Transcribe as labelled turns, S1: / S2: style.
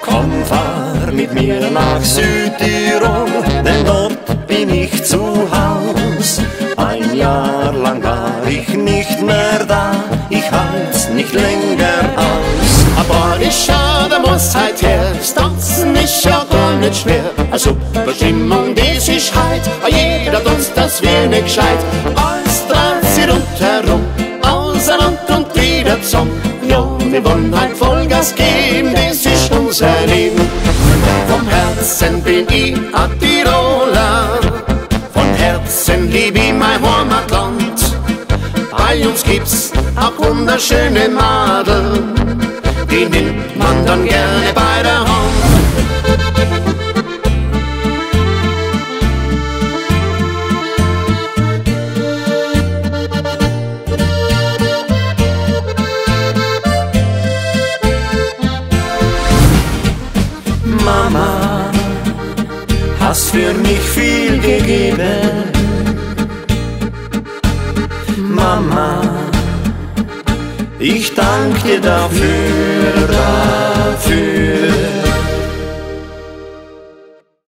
S1: Komm, fahr mit mir nach Südtirol, denn dort bin ich zu Haus. Ein Jahr lang war ich nicht mehr da, ich halt's nicht länger aus.
S2: Aber ich schade muss halt her, das nicht ja gar nicht schwer. Also Bestimmung, die sich halt, jeder uns das wenig gescheit. Wir wollen halt Vollgas geben, das ist unser Leben. Vom Herzen bin ich a Tiroler, von Herzen lieb ich mein Heimatland. Bei uns gibt's auch wunderschöne Madel,
S1: Mama, hast für mich viel gegeben. Mama, ich danke dir dafür.